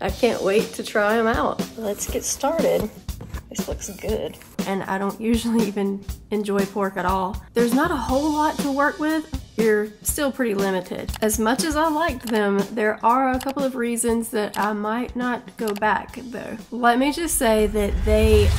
I can't wait to try them out. Let's get started. This looks good. And I don't usually even enjoy pork at all. There's not a whole lot to work with. You're still pretty limited. As much as I liked them, there are a couple of reasons that I might not go back though. Let me just say that they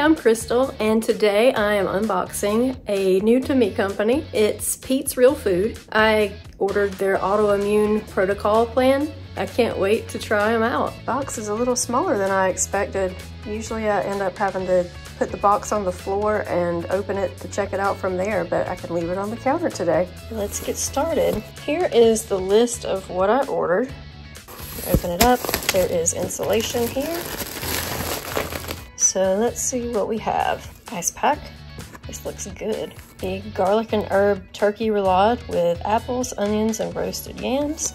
I'm Crystal and today I am unboxing a new to me company. It's Pete's Real Food. I ordered their autoimmune protocol plan. I can't wait to try them out. Box is a little smaller than I expected. Usually I end up having to put the box on the floor and open it to check it out from there, but I can leave it on the counter today. Let's get started. Here is the list of what I ordered. Open it up. There is insulation here. So let's see what we have. Ice pack. This looks good. The garlic and herb turkey roulade with apples, onions, and roasted yams.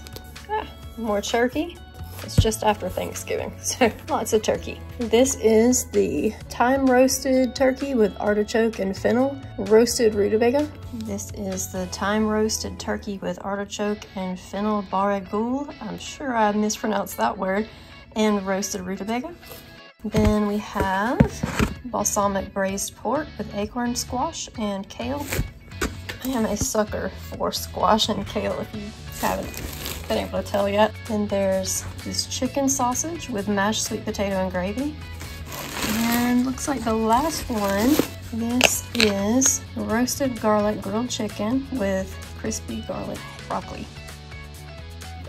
Ah, more turkey. It's just after Thanksgiving, so lots of turkey. This is the thyme roasted turkey with artichoke and fennel, roasted rutabaga. This is the thyme roasted turkey with artichoke and fennel barigoule. I'm sure I mispronounced that word. And roasted rutabaga. Then we have balsamic braised pork with acorn squash and kale. I am a sucker for squash and kale if you haven't been able to tell yet. And there's this chicken sausage with mashed sweet potato and gravy. And looks like the last one, this is roasted garlic grilled chicken with crispy garlic broccoli.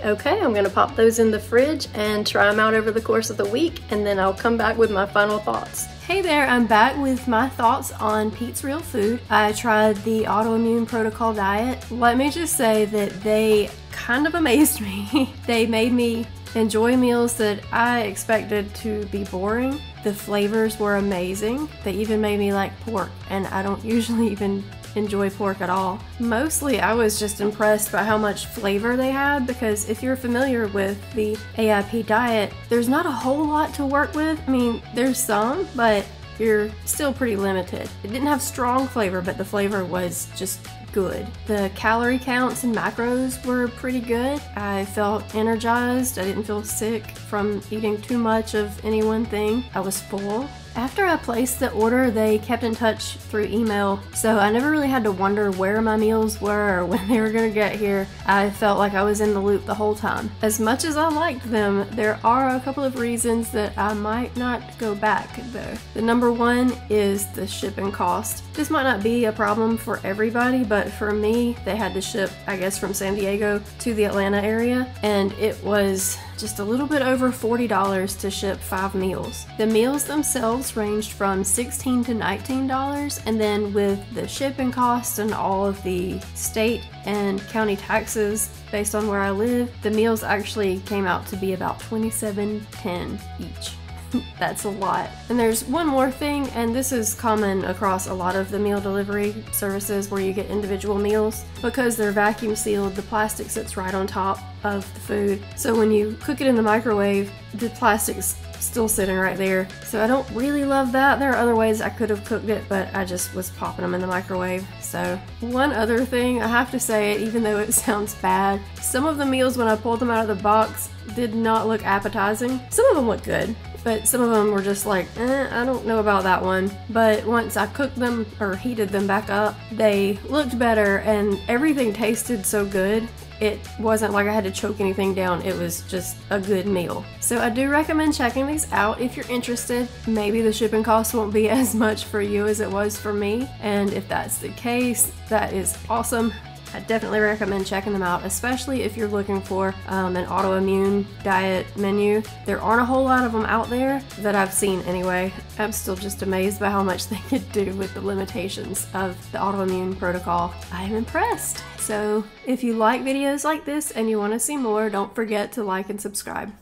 Okay, I'm gonna pop those in the fridge and try them out over the course of the week, and then I'll come back with my final thoughts. Hey there, I'm back with my thoughts on Pete's Real Food. I tried the autoimmune protocol diet. Let me just say that they kind of amazed me. they made me enjoy meals that I expected to be boring. The flavors were amazing. They even made me like pork, and I don't usually even enjoy pork at all. Mostly I was just impressed by how much flavor they had because if you're familiar with the AIP diet, there's not a whole lot to work with. I mean, there's some, but you're still pretty limited. It didn't have strong flavor, but the flavor was just good. The calorie counts and macros were pretty good. I felt energized. I didn't feel sick from eating too much of any one thing. I was full. After I placed the order, they kept in touch through email, so I never really had to wonder where my meals were or when they were gonna get here. I felt like I was in the loop the whole time. As much as I liked them, there are a couple of reasons that I might not go back though. The number one is the shipping cost. This might not be a problem for everybody, but for me, they had to ship, I guess, from San Diego to the Atlanta area, and it was just a little bit over $40 to ship five meals. The meals themselves ranged from 16 to $19, and then with the shipping costs and all of the state and county taxes based on where I live, the meals actually came out to be about $27.10 each. That's a lot. And there's one more thing, and this is common across a lot of the meal delivery services where you get individual meals. Because they're vacuum sealed, the plastic sits right on top of the food. So when you cook it in the microwave, the plastic's still sitting right there. So I don't really love that. There are other ways I could have cooked it, but I just was popping them in the microwave. So one other thing, I have to say it, even though it sounds bad, some of the meals when I pulled them out of the box did not look appetizing. Some of them look good, but some of them were just like, eh, I don't know about that one. But once I cooked them or heated them back up, they looked better and everything tasted so good. It wasn't like I had to choke anything down, it was just a good meal. So I do recommend checking these out if you're interested. Maybe the shipping cost won't be as much for you as it was for me, and if that's the case, that is awesome. I definitely recommend checking them out, especially if you're looking for um, an autoimmune diet menu. There aren't a whole lot of them out there that I've seen anyway. I'm still just amazed by how much they could do with the limitations of the autoimmune protocol. I am impressed. So if you like videos like this and you want to see more, don't forget to like and subscribe.